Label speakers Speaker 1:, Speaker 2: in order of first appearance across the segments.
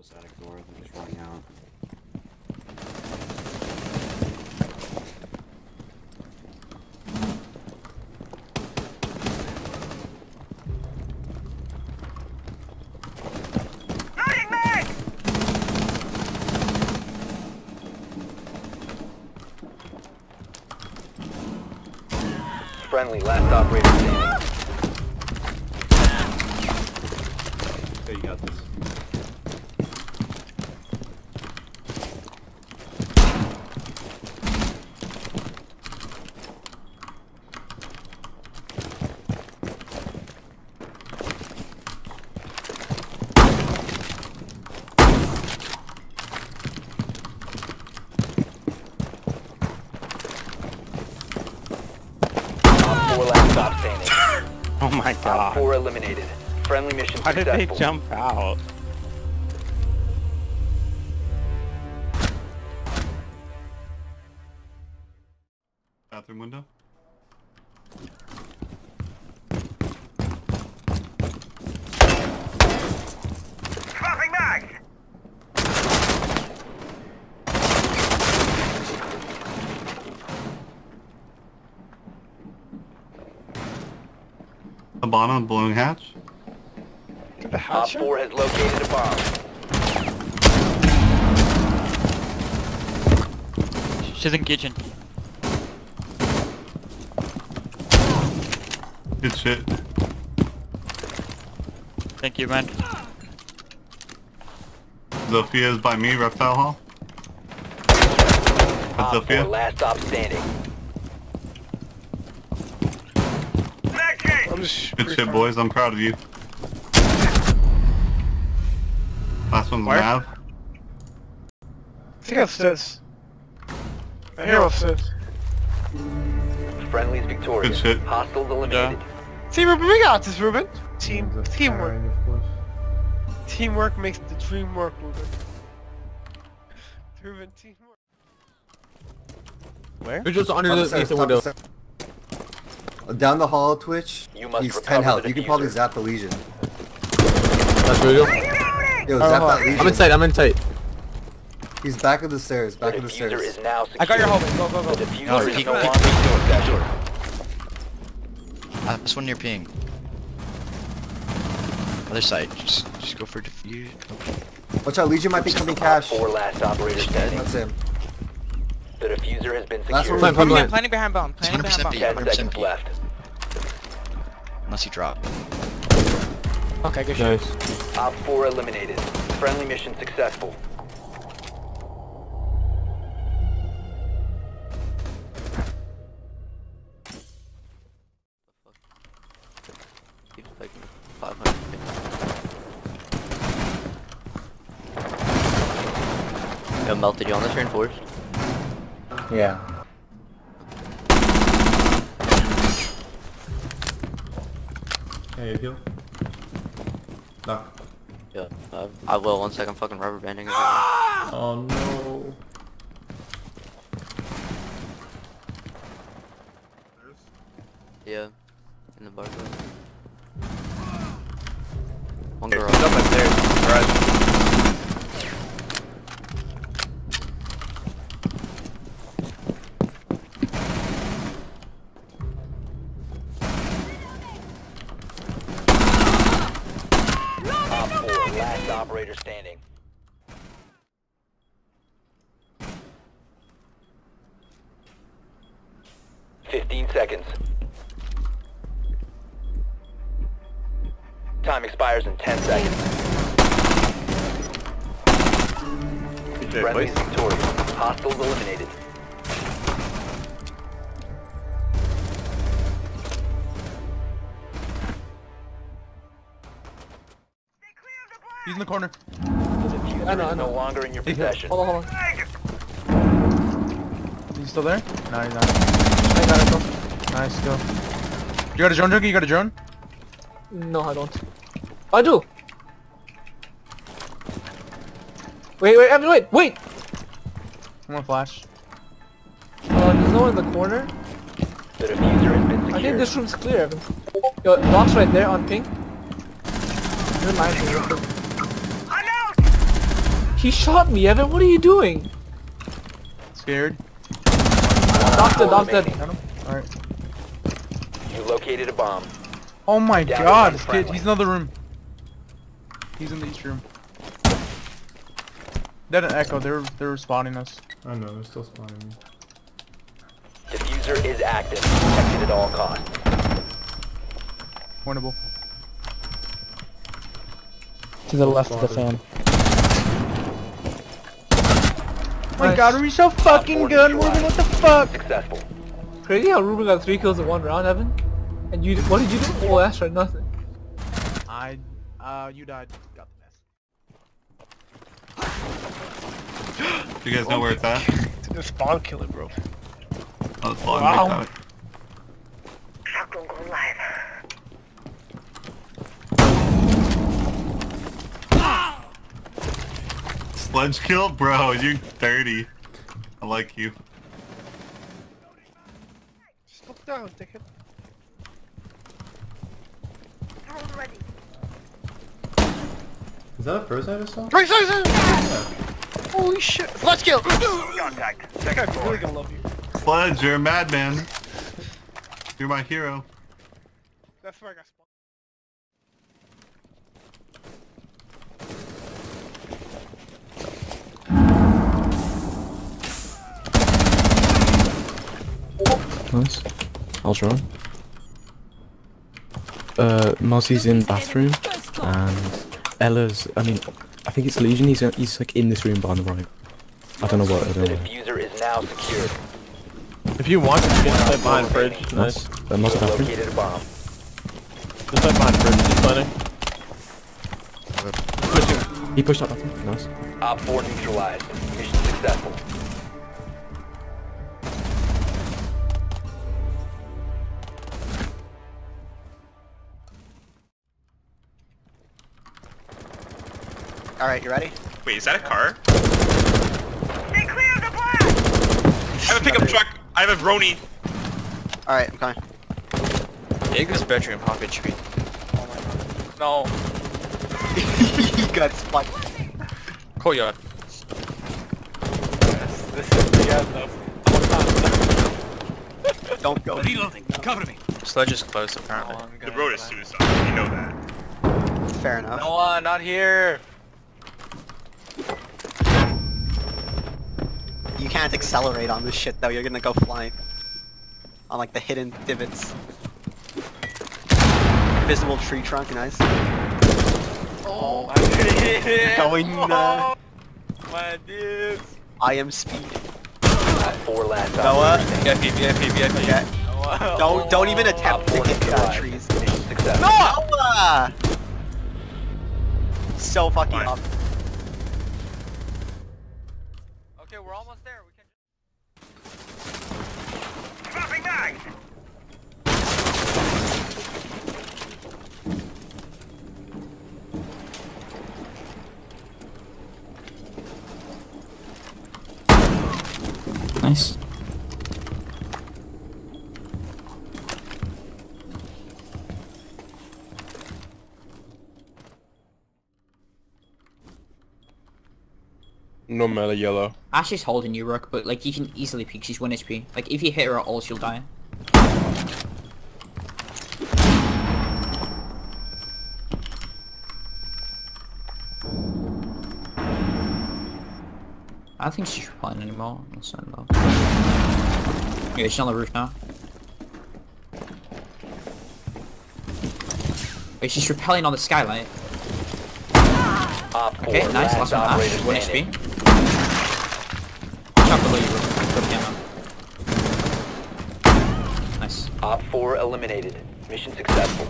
Speaker 1: close attic door. They're just running out.
Speaker 2: Friendly, last operator standing.
Speaker 1: Okay, you got this.
Speaker 2: Op 4 last stop standing.
Speaker 1: Oh my
Speaker 2: Op
Speaker 1: god.
Speaker 2: 4 eliminated. Friendly mission
Speaker 1: How did they jump out?
Speaker 3: Bathroom window. The bottom balloon hatch.
Speaker 4: The
Speaker 2: Op 4 has located a bomb.
Speaker 5: She's in kitchen.
Speaker 3: Good shit.
Speaker 5: Thank you, man.
Speaker 3: Zofia is by me, reptile hall. That's
Speaker 2: Op 4
Speaker 3: Zofia.
Speaker 2: last stop standing.
Speaker 4: I'm just
Speaker 3: Good shit, boys. I'm proud of you. Last one's
Speaker 4: Where?
Speaker 3: Nav.
Speaker 4: I think upstairs. I hear upstairs.
Speaker 2: Friendly's victorious.
Speaker 3: Good shit.
Speaker 2: Hostiles eliminated.
Speaker 4: See, Ruben, we got this, Ruben. Team, teamwork. Teamwork makes the dream work, Ruben. Ruben, teamwork.
Speaker 6: Where?
Speaker 7: They're just under
Speaker 8: Top
Speaker 7: the
Speaker 8: stairs,
Speaker 7: mason
Speaker 8: top
Speaker 7: window.
Speaker 8: Stairs. Down the hall, Twitch.
Speaker 2: You must
Speaker 8: He's 10 health. You can probably zap the Lesion.
Speaker 7: That's Rudo.
Speaker 8: Yo, zap that. Lesion.
Speaker 7: I'm in sight. I'm in sight.
Speaker 8: He's back of the stairs.
Speaker 2: The
Speaker 8: Back of the stairs.
Speaker 2: is now secure.
Speaker 4: I got your helmet. Go, go, go.
Speaker 2: The diffuser
Speaker 5: No,
Speaker 2: is
Speaker 5: peek,
Speaker 2: no
Speaker 5: peek,
Speaker 2: longer
Speaker 5: peek door,
Speaker 2: accessible.
Speaker 5: Uh, this one near ping. Other side. Just, just go for diffuse.
Speaker 8: Watch out, Lesion might be coming cash.
Speaker 2: 4 last operator standing.
Speaker 8: That's him.
Speaker 2: The diffuser has been secured.
Speaker 8: Last one.
Speaker 7: Plant, plant, plant.
Speaker 6: Planning behind bomb.
Speaker 5: It's
Speaker 6: Planning behind bomb.
Speaker 2: 10
Speaker 5: 100%
Speaker 2: seconds left.
Speaker 5: Unless you drop.
Speaker 6: Okay, good shot.
Speaker 7: Nice.
Speaker 2: Op 4 eliminated. Friendly mission successful.
Speaker 6: Keeps like 500. Yo, melted you on this reinforced?
Speaker 7: Yeah.
Speaker 9: Hey, heal. Knock.
Speaker 6: Yeah, uh, I will once I'm fucking rubber banding it.
Speaker 9: Oh no.
Speaker 6: Yeah, in the bar. One girl.
Speaker 2: 15 seconds. Time expires in 10 seconds.
Speaker 7: Friendly's
Speaker 2: victorious. Hostiles eliminated.
Speaker 7: He's in the corner.
Speaker 2: The
Speaker 7: I know, I
Speaker 2: know. no longer in your possession.
Speaker 7: Hold on, hold on.
Speaker 10: Is he still there? No, he's not. I got it, go. Nice, go. You got a drone, Junkie? You got a drone?
Speaker 7: No, I don't. I do. Wait, wait, Evan, wait, wait.
Speaker 10: I'm gonna flash.
Speaker 7: Uh, there's no one in the corner.
Speaker 2: The diffuser has been
Speaker 7: I think this room's clear, Evan. Yo, box right there on ping. Never mind. He shot me, Evan. What are you doing?
Speaker 10: Scared.
Speaker 7: Doctor, doctor. Doc's dead.
Speaker 10: Alright.
Speaker 2: You located a bomb.
Speaker 10: Oh my
Speaker 2: Down
Speaker 10: god, this kid, he's in another room. He's in the east room. Dead and Echo, they're they're spotting us.
Speaker 9: I know, they're still spawning me.
Speaker 2: Diffuser is active. Protected at all costs.
Speaker 10: Winnable.
Speaker 7: To the left of the fan.
Speaker 10: Oh my
Speaker 7: Nice.
Speaker 10: god, are we so fucking
Speaker 2: four
Speaker 10: good,
Speaker 2: neutralized.
Speaker 10: Ruben? What the fuck?
Speaker 2: Successful.
Speaker 7: Crazy how Ruben got three kills in one round, Evan. And you, what did you do? Oh, that's right, nothing.
Speaker 10: I, uh, you died. Got the mess.
Speaker 3: You guys know where it's at?
Speaker 4: It's the spawn killer, bro.
Speaker 3: Oh, it's long.
Speaker 4: Wow.
Speaker 3: Got it. Sledge kill? Bro, you dirty. I like you.
Speaker 4: Just look down, dickhead.
Speaker 9: Is that a first I just saw?
Speaker 4: Right, sorry, sorry. Holy shit. Let's kill. Contact. That guy's really gonna love you.
Speaker 3: Sledge, you're a madman. You're my hero.
Speaker 4: That's where I got spawned.
Speaker 11: Nice. Ultra on. Uh, Mozzie's in bathroom, and Ela's, I mean, I think it's Lesion, he's, he's like in this room behind the right. I don't know what, I don't know.
Speaker 2: diffuser is now secured.
Speaker 12: If you want, you can stay behind fridge.
Speaker 11: Nice.
Speaker 12: Nice.
Speaker 11: Uh,
Speaker 2: You
Speaker 11: Mozzie
Speaker 2: have
Speaker 11: bathroom.
Speaker 2: located a bomb.
Speaker 12: Just stay behind fridge. Just planning. Pushing.
Speaker 11: He pushed out bathroom, nice.
Speaker 2: Op 4 neutralized. Mission successful.
Speaker 13: Alright, you ready?
Speaker 14: Wait, is that a car? They cleared the blast! I have a pickup truck. I have a Roni.
Speaker 13: Alright, I'm coming.
Speaker 5: Take this bedroom, hop HP.
Speaker 13: No. he got spiked.
Speaker 5: Courtyard.
Speaker 13: This is the end of Don't go.
Speaker 14: Reloading. Cover me.
Speaker 5: Sledge is close apparently.
Speaker 14: The road is suicide. You know that.
Speaker 13: Fair enough.
Speaker 5: No one, not here.
Speaker 13: Can't accelerate on this shit though, you're gonna go flying. On like the hidden divots. Visible tree trunk, nice.
Speaker 5: Oh my
Speaker 13: Going uh,
Speaker 5: My dude.
Speaker 13: I am speed.
Speaker 2: 4 last
Speaker 13: Noah.
Speaker 2: operator
Speaker 5: VIP, VIP, VIP.
Speaker 13: Okay. Don't don't even attempt to
Speaker 2: Op 4
Speaker 13: get uh, trees.
Speaker 2: Mission.
Speaker 13: Noah! So fucking
Speaker 14: Fine.
Speaker 13: up.
Speaker 5: Okay, we're almost there.
Speaker 12: No matter yellow.
Speaker 15: Ash is holding you, Rook, but like you can easily peek. She's 1 HP. Like if you hit her at all, she'll die. I don't think she's replying anymore. I'll send though. Yeah, she's on the roof now. Wait, she's repelling on the skylight.
Speaker 2: Op 4
Speaker 15: Okay, nice.
Speaker 2: last
Speaker 15: Last one, Ash. 1
Speaker 2: standing.
Speaker 15: HP. Chop below you, Rook. Go piano. Nice.
Speaker 2: Op 4 eliminated. Mission successful.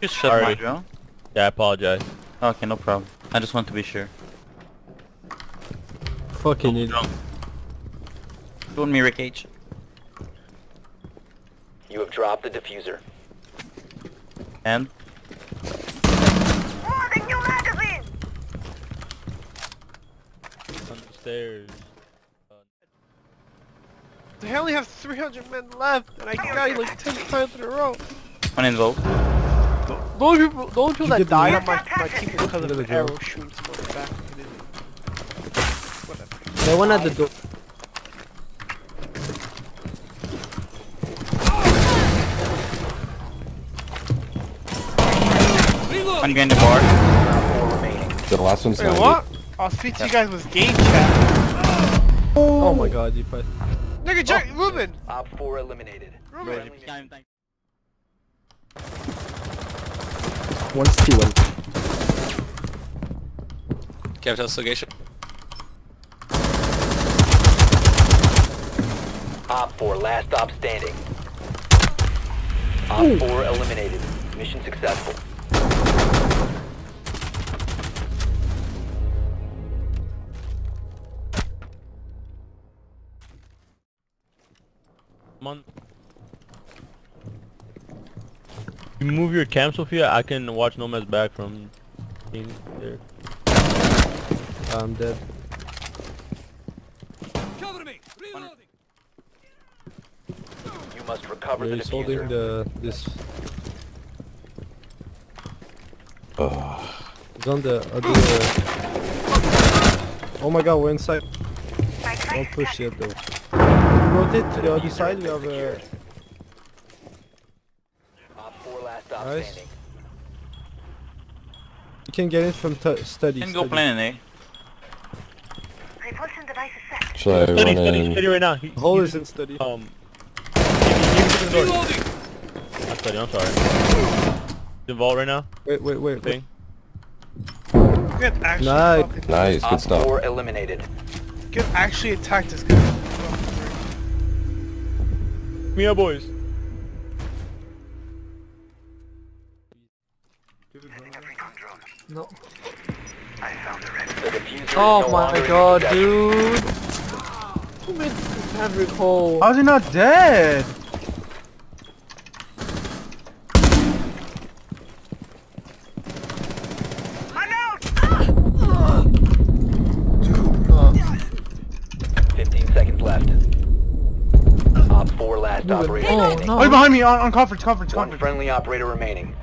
Speaker 5: Just shut my drone.
Speaker 12: Yeah, I apologize.
Speaker 5: Okay, no problem. I just want to be sure.
Speaker 12: Fucking oh, idiot.
Speaker 5: Doing me, Rick H.
Speaker 2: You have dropped the diffuser.
Speaker 5: And
Speaker 12: upstairs.
Speaker 4: They only have 300 men left, and I got you like 10 times in a row.
Speaker 15: One involved.
Speaker 4: The only people, the only people that
Speaker 7: did
Speaker 4: died on my, my team was because of
Speaker 7: Another
Speaker 4: an arrow shooting someone in the back. of the enemy.
Speaker 7: They went at the door.
Speaker 15: One behind the bar.
Speaker 2: Four remaining.
Speaker 11: The last one's
Speaker 4: Wait, what? I'll speak to you guys with game chat.
Speaker 7: Oh my god, you put.
Speaker 4: Nigga, Jack, oh. Ruben!
Speaker 2: Op 4 eliminated.
Speaker 4: Ruben!
Speaker 11: One's two one.
Speaker 15: Capital Suggestion.
Speaker 2: Op 4, last stop standing. Op 4 eliminated. Mission successful.
Speaker 12: On. You move your cam, Sophia. I can watch Nomad's back from being there.
Speaker 7: I'm dead.
Speaker 2: You must recover
Speaker 7: Yeah,
Speaker 2: the
Speaker 7: he's holding the this. He's on the other. Uh, oh my god, we're inside. Don't push yet though. Rotate to the other side. We have a.
Speaker 2: Op 4, last stop
Speaker 7: Nice.
Speaker 2: standing.
Speaker 7: You can get it from t- study.
Speaker 15: Can go
Speaker 7: study.
Speaker 15: plan in
Speaker 11: Should I
Speaker 12: Study,
Speaker 11: run
Speaker 12: study,
Speaker 11: in?
Speaker 12: study right now. He,
Speaker 7: Hole is in study.
Speaker 12: Um. You can get the door. Not study. I'm sorry. In vault right now.
Speaker 7: Wait, wait, wait. wait.
Speaker 12: Thing.
Speaker 4: You
Speaker 7: Nice.
Speaker 11: Nice, good
Speaker 2: Op
Speaker 11: stuff.
Speaker 2: 4 eliminated.
Speaker 4: You guys actually attacked this guy.
Speaker 12: Mia boys.
Speaker 7: No.
Speaker 2: The diffuser is
Speaker 7: Oh
Speaker 2: no
Speaker 7: my god, dude. Who made Maverick hole? Oh.
Speaker 10: How's he not dead?
Speaker 7: Oh.
Speaker 2: 15 seconds left. Op 4, last operator
Speaker 7: Oh
Speaker 2: remaining.
Speaker 10: He's behind me on, on conference, conference,
Speaker 2: One friendly operator remaining.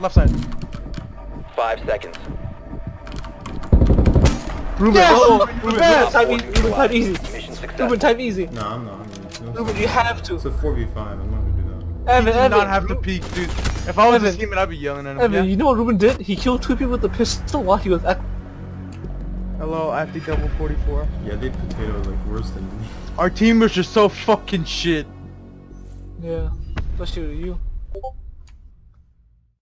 Speaker 10: Left side.
Speaker 2: 5 seconds.
Speaker 7: Ruben, oh, Ruben,
Speaker 2: Op
Speaker 7: type
Speaker 2: 4
Speaker 7: easy. Ruben, type easy.
Speaker 2: Mission successful.
Speaker 7: Ruben, type easy.
Speaker 9: No, I'm not. I'm not. No,
Speaker 7: Ruben, you have to.
Speaker 9: It's a 4v5. I'm not gonna do that.
Speaker 7: Evan,
Speaker 10: He did
Speaker 7: Evan.
Speaker 10: not have to peek, dude. If I was
Speaker 7: Evan.
Speaker 10: a teammate, I'd be yelling at him.
Speaker 7: Evan,
Speaker 10: yeah?
Speaker 7: you know what Ruben did? He killed two people with a pistol while he was at.
Speaker 10: Hello, FD double 44.
Speaker 9: Yeah, they potato like worse than me.
Speaker 10: Our team was just so fucking shit.
Speaker 7: Yeah, especially you.